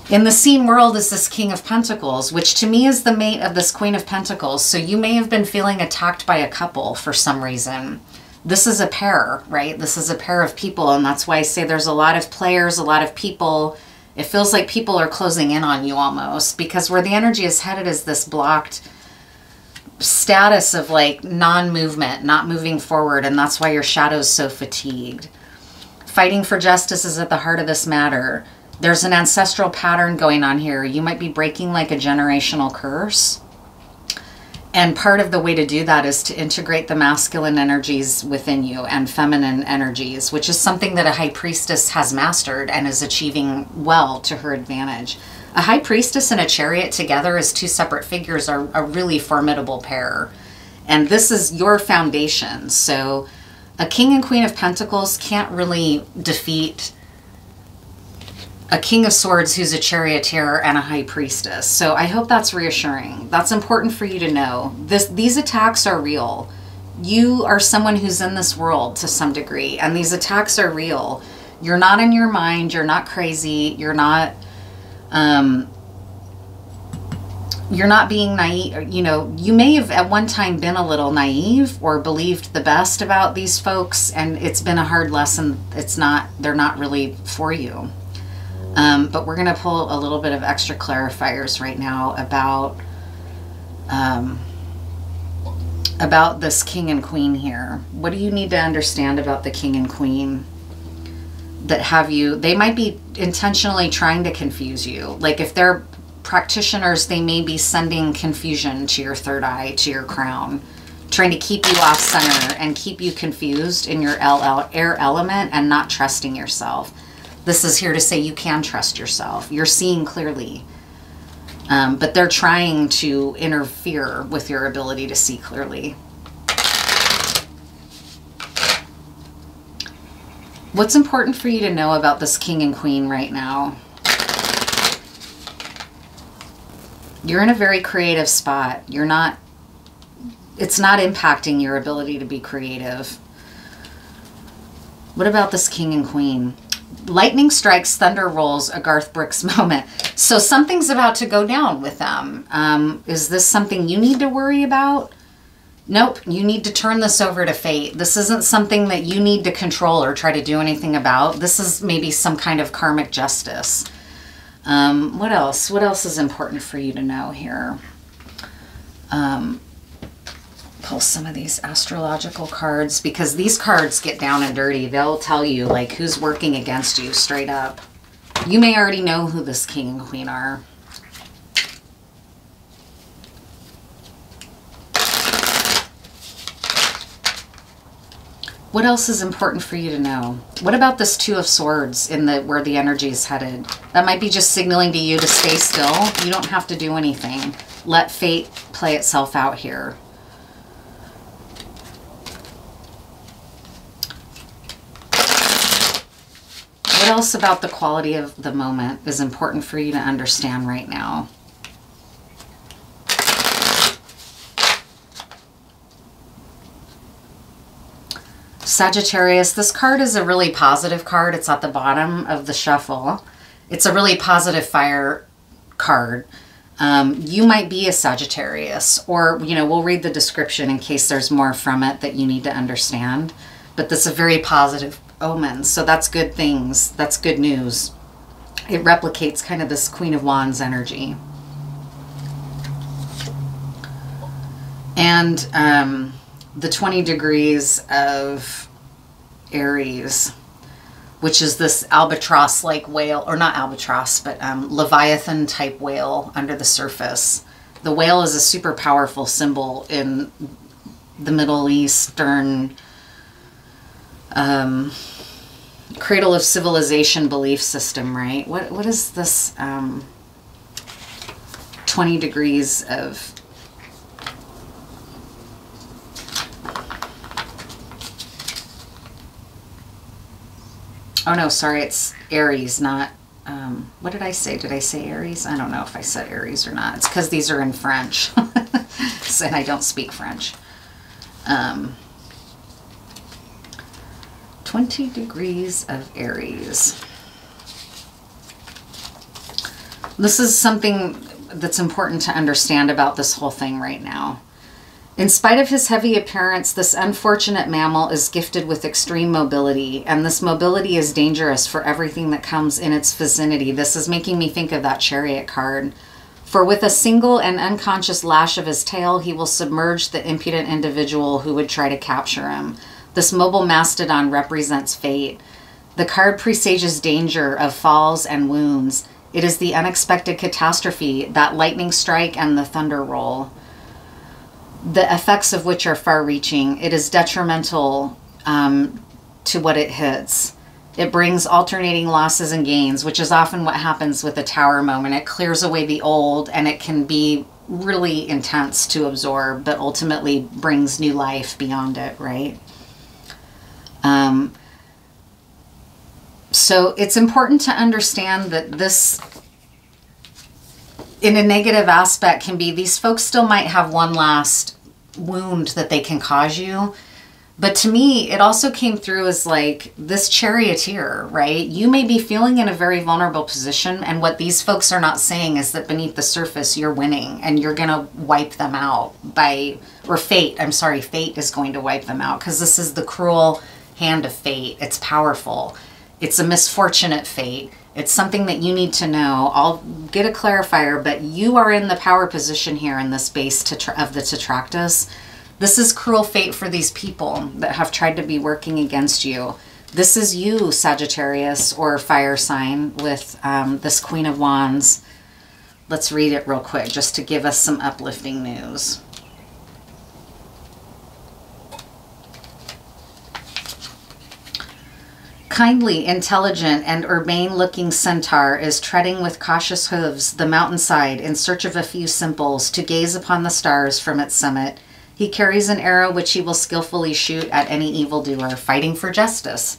S1: In the seen world is this King of Pentacles, which to me is the mate of this Queen of Pentacles. So you may have been feeling attacked by a couple for some reason. This is a pair, right? This is a pair of people, and that's why I say there's a lot of players, a lot of people. It feels like people are closing in on you almost because where the energy is headed is this blocked status of like non-movement, not moving forward, and that's why your shadow's so fatigued. Fighting for justice is at the heart of this matter. There's an ancestral pattern going on here. You might be breaking like a generational curse. And part of the way to do that is to integrate the masculine energies within you and feminine energies, which is something that a high priestess has mastered and is achieving well to her advantage. A high priestess and a chariot together as two separate figures are a really formidable pair. And this is your foundation. So a king and queen of pentacles can't really defeat a king of swords who's a charioteer and a high priestess. So I hope that's reassuring. That's important for you to know. This these attacks are real. You are someone who's in this world to some degree and these attacks are real. You're not in your mind, you're not crazy, you're not um, you're not being naive. You know, you may have at one time been a little naive or believed the best about these folks, and it's been a hard lesson. It's not, they're not really for you. Um, but we're going to pull a little bit of extra clarifiers right now about um, about this king and queen here. What do you need to understand about the king and queen? that have you, they might be intentionally trying to confuse you. Like if they're practitioners, they may be sending confusion to your third eye, to your crown, trying to keep you off center and keep you confused in your LL air element and not trusting yourself. This is here to say you can trust yourself. You're seeing clearly. Um, but they're trying to interfere with your ability to see clearly. What's important for you to know about this king and queen right now? You're in a very creative spot. You're not, it's not impacting your ability to be creative. What about this king and queen? Lightning strikes, thunder rolls, a Garth Brooks moment. So something's about to go down with them. Um, is this something you need to worry about? nope, you need to turn this over to fate. This isn't something that you need to control or try to do anything about. This is maybe some kind of karmic justice. Um, what else? What else is important for you to know here? Um, pull some of these astrological cards because these cards get down and dirty. They'll tell you like who's working against you straight up. You may already know who this king and queen are. What else is important for you to know? What about this Two of Swords in the where the energy is headed? That might be just signaling to you to stay still. You don't have to do anything. Let fate play itself out here. What else about the quality of the moment is important for you to understand right now? Sagittarius, this card is a really positive card. It's at the bottom of the shuffle. It's a really positive fire card. Um, you might be a Sagittarius, or, you know, we'll read the description in case there's more from it that you need to understand. But this is a very positive omen, so that's good things. That's good news. It replicates kind of this Queen of Wands energy. And um, the 20 degrees of Aries, which is this albatross like whale, or not albatross, but um, Leviathan type whale under the surface. The whale is a super powerful symbol in the Middle Eastern um, cradle of civilization belief system, right? What What is this um, 20 degrees of Oh no, sorry, it's Aries, not, um, what did I say? Did I say Aries? I don't know if I said Aries or not. It's because these are in French, and I don't speak French. Um, 20 degrees of Aries. This is something that's important to understand about this whole thing right now. In spite of his heavy appearance, this unfortunate mammal is gifted with extreme mobility, and this mobility is dangerous for everything that comes in its vicinity. This is making me think of that chariot card. For with a single and unconscious lash of his tail, he will submerge the impudent individual who would try to capture him. This mobile mastodon represents fate. The card presages danger of falls and wounds. It is the unexpected catastrophe, that lightning strike and the thunder roll the effects of which are far reaching. It is detrimental um, to what it hits. It brings alternating losses and gains, which is often what happens with a tower moment. It clears away the old and it can be really intense to absorb, but ultimately brings new life beyond it, right? Um, so it's important to understand that this in a negative aspect can be these folks still might have one last wound that they can cause you. But to me, it also came through as like this charioteer, right? You may be feeling in a very vulnerable position. And what these folks are not saying is that beneath the surface, you're winning and you're going to wipe them out by, or fate, I'm sorry, fate is going to wipe them out because this is the cruel hand of fate. It's powerful. It's a misfortunate fate. It's something that you need to know. I'll get a clarifier, but you are in the power position here in this base of the Tetractys. This is cruel fate for these people that have tried to be working against you. This is you, Sagittarius or fire sign with um, this Queen of Wands. Let's read it real quick just to give us some uplifting news. Kindly, intelligent, and urbane-looking centaur is treading with cautious hooves the mountainside in search of a few simples to gaze upon the stars from its summit. He carries an arrow which he will skillfully shoot at any evildoer, fighting for justice.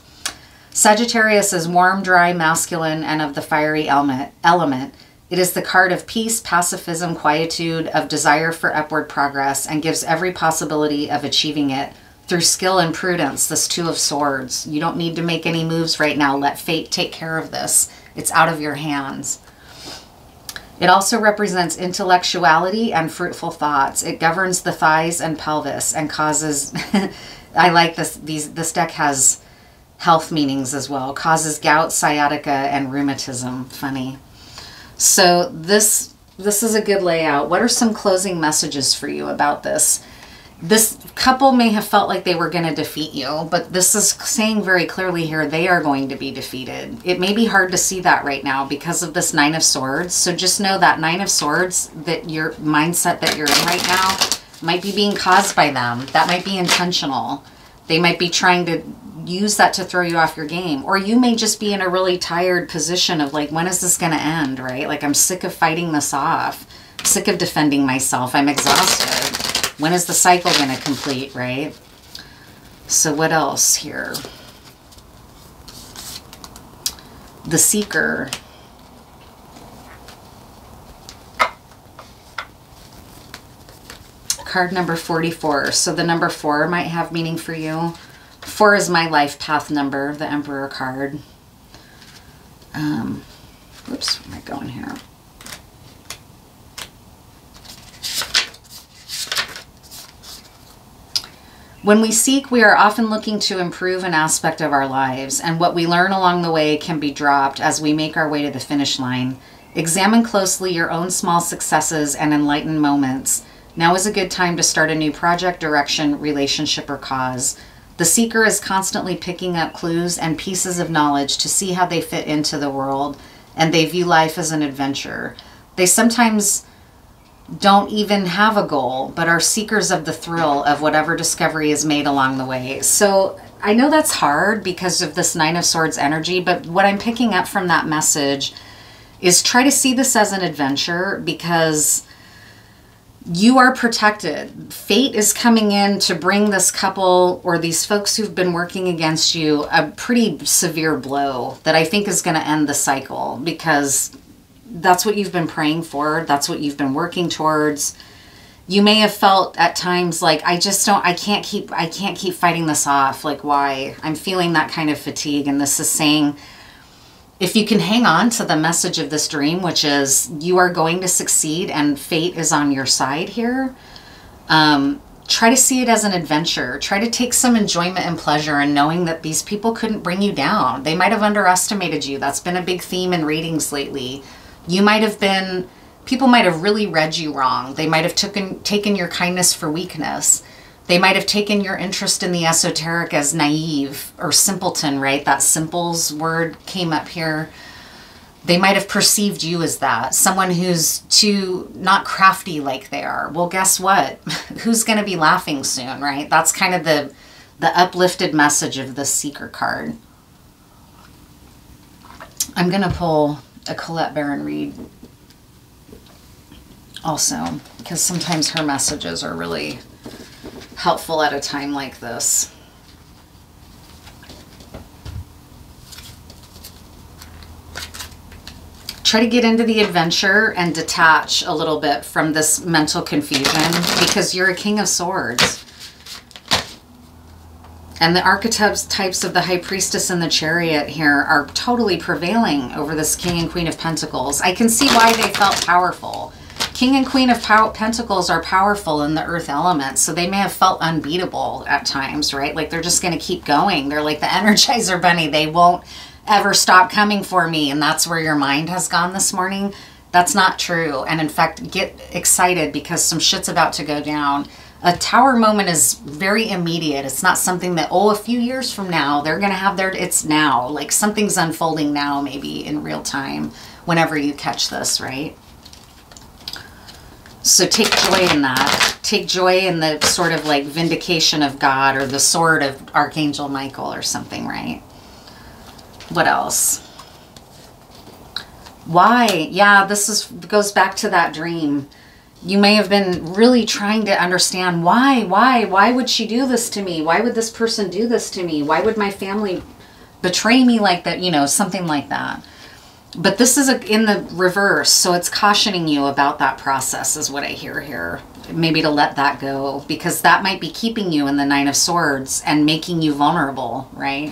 S1: Sagittarius is warm, dry, masculine, and of the fiery element. It is the card of peace, pacifism, quietude, of desire for upward progress, and gives every possibility of achieving it through skill and prudence, this Two of Swords. You don't need to make any moves right now. Let fate take care of this. It's out of your hands. It also represents intellectuality and fruitful thoughts. It governs the thighs and pelvis and causes, I like this, these, this deck has health meanings as well. Causes gout, sciatica, and rheumatism. Funny. So this, this is a good layout. What are some closing messages for you about this? This couple may have felt like they were going to defeat you, but this is saying very clearly here they are going to be defeated. It may be hard to see that right now because of this Nine of Swords. So just know that Nine of Swords, that your mindset that you're in right now, might be being caused by them. That might be intentional. They might be trying to use that to throw you off your game. Or you may just be in a really tired position of like, when is this going to end, right? Like, I'm sick of fighting this off, sick of defending myself. I'm exhausted. When is the cycle going to complete, right? So what else here? The Seeker. Card number 44. So the number 4 might have meaning for you. 4 is my life path number, the Emperor card. Um, oops, where am I going here? When we seek, we are often looking to improve an aspect of our lives, and what we learn along the way can be dropped as we make our way to the finish line. Examine closely your own small successes and enlightened moments. Now is a good time to start a new project, direction, relationship, or cause. The seeker is constantly picking up clues and pieces of knowledge to see how they fit into the world, and they view life as an adventure. They sometimes don't even have a goal, but are seekers of the thrill of whatever discovery is made along the way. So I know that's hard because of this Nine of Swords energy, but what I'm picking up from that message is try to see this as an adventure because you are protected. Fate is coming in to bring this couple or these folks who've been working against you a pretty severe blow that I think is going to end the cycle because that's what you've been praying for. That's what you've been working towards. You may have felt at times like I just don't I can't keep I can't keep fighting this off. Like why? I'm feeling that kind of fatigue and this is saying if you can hang on to the message of this dream which is you are going to succeed and fate is on your side here. Um try to see it as an adventure. Try to take some enjoyment and pleasure in knowing that these people couldn't bring you down. They might have underestimated you. That's been a big theme in readings lately you might have been, people might have really read you wrong. They might have taken, taken your kindness for weakness. They might have taken your interest in the esoteric as naive or simpleton, right? That simples word came up here. They might have perceived you as that, someone who's too not crafty like they are. Well, guess what? Who's going to be laughing soon, right? That's kind of the the uplifted message of the seeker card. I'm going to pull a Colette Baron-Reid also because sometimes her messages are really helpful at a time like this. Try to get into the adventure and detach a little bit from this mental confusion because you're a king of swords. And the archetypes types of the High Priestess and the Chariot here are totally prevailing over this King and Queen of Pentacles. I can see why they felt powerful. King and Queen of Pentacles are powerful in the earth element, so they may have felt unbeatable at times, right? Like they're just going to keep going. They're like the Energizer Bunny. They won't ever stop coming for me, and that's where your mind has gone this morning. That's not true. And in fact, get excited because some shit's about to go down a tower moment is very immediate. It's not something that, oh, a few years from now, they're going to have their, it's now. Like something's unfolding now, maybe in real time, whenever you catch this, right? So take joy in that. Take joy in the sort of like vindication of God or the sword of Archangel Michael or something, right? What else? Why? Yeah, this is goes back to that dream you may have been really trying to understand why, why, why would she do this to me? Why would this person do this to me? Why would my family betray me like that? You know, something like that. But this is a, in the reverse, so it's cautioning you about that process, is what I hear here. Maybe to let that go, because that might be keeping you in the Nine of Swords and making you vulnerable, right?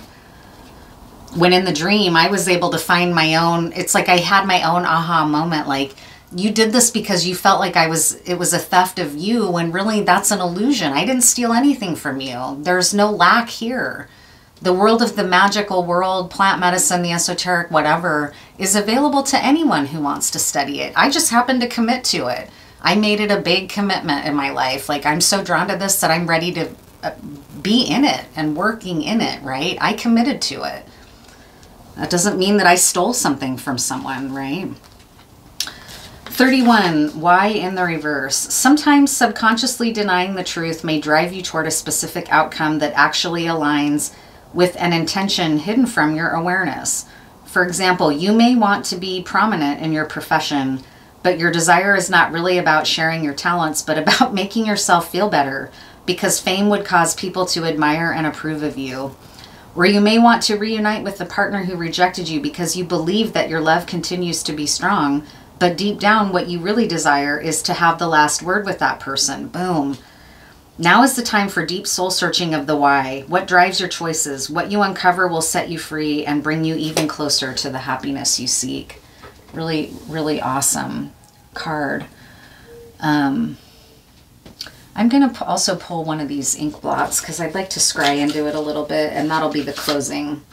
S1: When in the dream, I was able to find my own, it's like I had my own aha moment, like, you did this because you felt like I was it was a theft of you when really that's an illusion. I didn't steal anything from you. There's no lack here. The world of the magical world, plant medicine, the esoteric, whatever, is available to anyone who wants to study it. I just happened to commit to it. I made it a big commitment in my life. Like I'm so drawn to this that I'm ready to uh, be in it and working in it, right? I committed to it. That doesn't mean that I stole something from someone, right? 31. Why in the reverse? Sometimes subconsciously denying the truth may drive you toward a specific outcome that actually aligns with an intention hidden from your awareness. For example, you may want to be prominent in your profession, but your desire is not really about sharing your talents, but about making yourself feel better because fame would cause people to admire and approve of you. Or you may want to reunite with the partner who rejected you because you believe that your love continues to be strong, but deep down, what you really desire is to have the last word with that person. Boom. Now is the time for deep soul searching of the why. What drives your choices? What you uncover will set you free and bring you even closer to the happiness you seek. Really, really awesome card. Um, I'm going to also pull one of these ink blots because I'd like to scry into it a little bit and that'll be the closing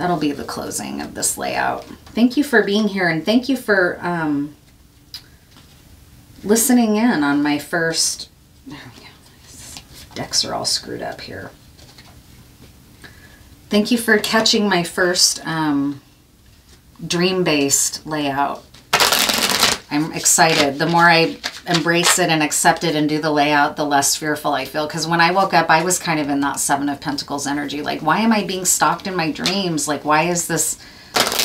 S1: that'll be the closing of this layout. Thank you for being here and thank you for um, listening in on my first, decks are all screwed up here. Thank you for catching my first um, dream-based layout. I'm excited. The more I embrace it and accept it and do the layout, the less fearful I feel. Because when I woke up, I was kind of in that Seven of Pentacles energy. Like, why am I being stalked in my dreams? Like, why is this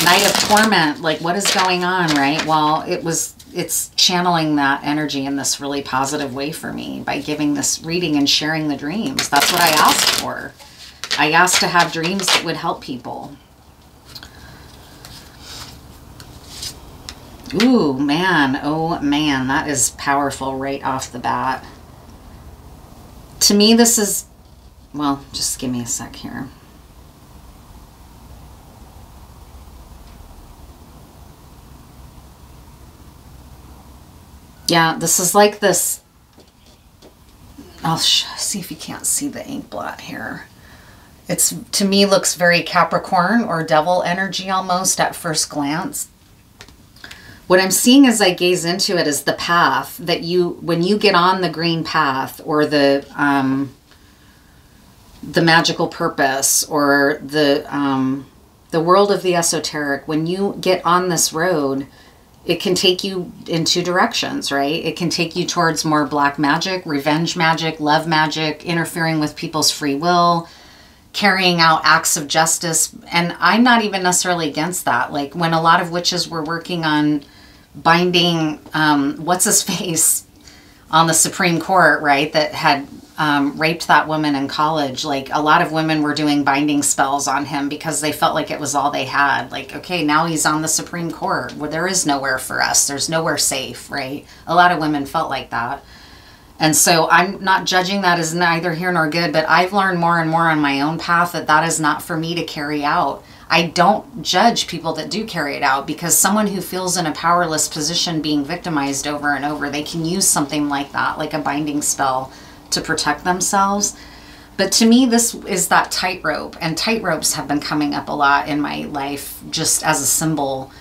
S1: Night of Torment? Like, what is going on, right? Well, it was, it's channeling that energy in this really positive way for me by giving this reading and sharing the dreams. That's what I asked for. I asked to have dreams that would help people. Ooh, man. Oh, man. That is powerful right off the bat. To me, this is... Well, just give me a sec here. Yeah, this is like this... I'll see if you can't see the ink blot here. It's, to me, looks very Capricorn or devil energy almost at first glance what I'm seeing as I gaze into it is the path that you, when you get on the green path or the, um, the magical purpose or the, um, the world of the esoteric, when you get on this road, it can take you in two directions, right? It can take you towards more black magic, revenge magic, love magic, interfering with people's free will, carrying out acts of justice. And I'm not even necessarily against that. Like when a lot of witches were working on binding um, what's his face on the Supreme Court, right? That had um, raped that woman in college. Like a lot of women were doing binding spells on him because they felt like it was all they had. Like, okay, now he's on the Supreme Court where there is nowhere for us. There's nowhere safe, right? A lot of women felt like that. And so I'm not judging that as neither here nor good, but I've learned more and more on my own path that that is not for me to carry out. I don't judge people that do carry it out because someone who feels in a powerless position being victimized over and over, they can use something like that, like a binding spell, to protect themselves. But to me, this is that tightrope, and tightropes have been coming up a lot in my life just as a symbol.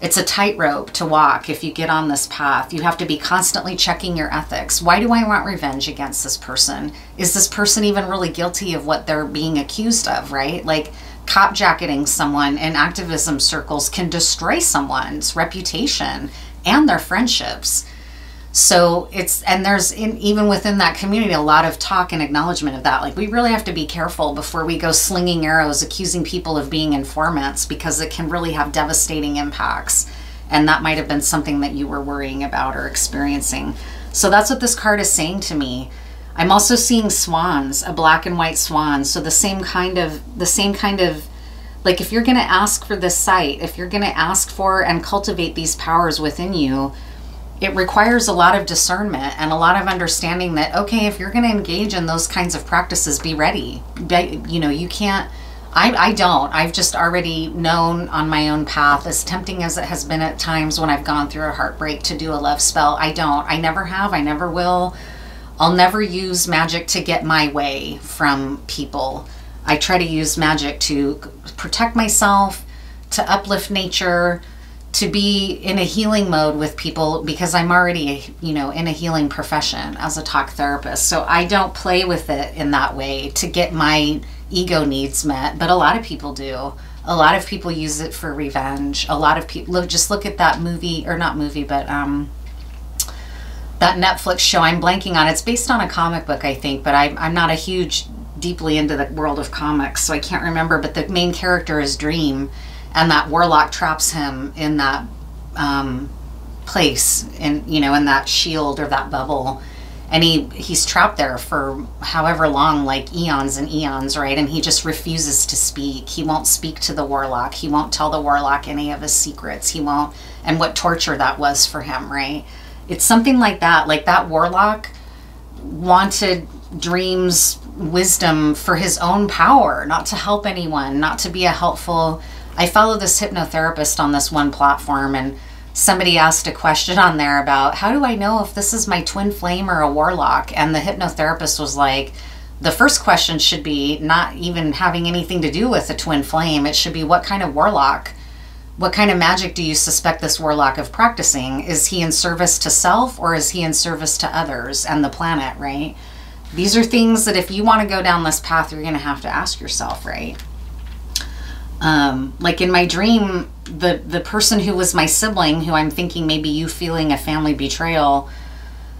S1: It's a tightrope to walk if you get on this path. You have to be constantly checking your ethics. Why do I want revenge against this person? Is this person even really guilty of what they're being accused of, right? Like, cop jacketing someone in activism circles can destroy someone's reputation and their friendships. So it's, and there's in, even within that community a lot of talk and acknowledgement of that. Like, we really have to be careful before we go slinging arrows, accusing people of being informants, because it can really have devastating impacts. And that might have been something that you were worrying about or experiencing. So that's what this card is saying to me. I'm also seeing swans, a black and white swan. So the same kind of, the same kind of, like if you're going to ask for this sight, if you're going to ask for and cultivate these powers within you, it requires a lot of discernment and a lot of understanding that, okay, if you're going to engage in those kinds of practices, be ready. You know, you can't, I, I don't. I've just already known on my own path, as tempting as it has been at times when I've gone through a heartbreak to do a love spell. I don't. I never have. I never will. I'll never use magic to get my way from people. I try to use magic to protect myself, to uplift nature, to be in a healing mode with people because I'm already, you know, in a healing profession as a talk therapist. So I don't play with it in that way to get my ego needs met, but a lot of people do. A lot of people use it for revenge. A lot of people look just look at that movie or not movie, but um that Netflix show I'm blanking on. It's based on a comic book, I think, but I, I'm not a huge deeply into the world of comics, so I can't remember. But the main character is Dream, and that warlock traps him in that um, place, in you know, in that shield or that bubble, and he he's trapped there for however long, like eons and eons, right? And he just refuses to speak. He won't speak to the warlock. He won't tell the warlock any of his secrets. He won't, and what torture that was for him, right? It's something like that. Like that warlock wanted Dream's wisdom for his own power, not to help anyone, not to be a helpful. I follow this hypnotherapist on this one platform, and somebody asked a question on there about how do I know if this is my twin flame or a warlock? And the hypnotherapist was like, the first question should be not even having anything to do with a twin flame. It should be what kind of warlock what kind of magic do you suspect this warlock of practicing? Is he in service to self or is he in service to others and the planet, right? These are things that if you want to go down this path, you're going to have to ask yourself, right? Um, like in my dream, the, the person who was my sibling, who I'm thinking maybe you feeling a family betrayal,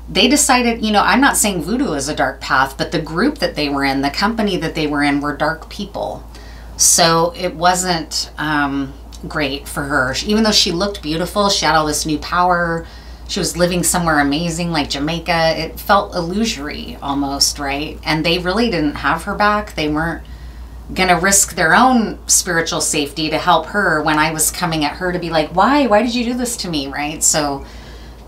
S1: they decided, you know, I'm not saying voodoo is a dark path, but the group that they were in, the company that they were in, were dark people. So it wasn't, um, great for her. Even though she looked beautiful, she had all this new power. She was living somewhere amazing like Jamaica. It felt illusory almost, right? And they really didn't have her back. They weren't going to risk their own spiritual safety to help her when I was coming at her to be like, why? Why did you do this to me, right? So,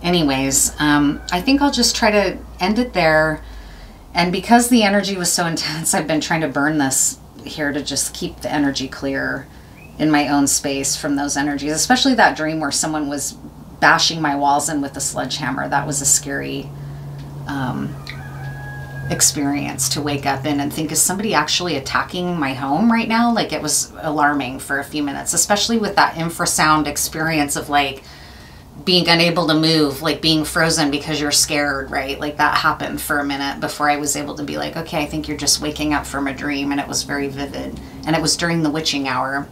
S1: anyways, um, I think I'll just try to end it there. And because the energy was so intense, I've been trying to burn this here to just keep the energy clear in my own space from those energies, especially that dream where someone was bashing my walls in with a sledgehammer. That was a scary um, experience to wake up in and think, is somebody actually attacking my home right now? Like it was alarming for a few minutes, especially with that infrasound experience of like being unable to move, like being frozen because you're scared, right? Like that happened for a minute before I was able to be like, okay, I think you're just waking up from a dream. And it was very vivid. And it was during the witching hour.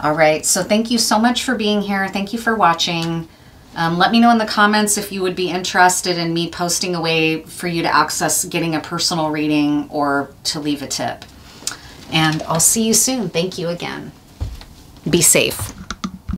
S1: All right, so thank you so much for being here. Thank you for watching. Um, let me know in the comments if you would be interested in me posting a way for you to access getting a personal reading or to leave a tip. And I'll see you soon. Thank you again. Be safe.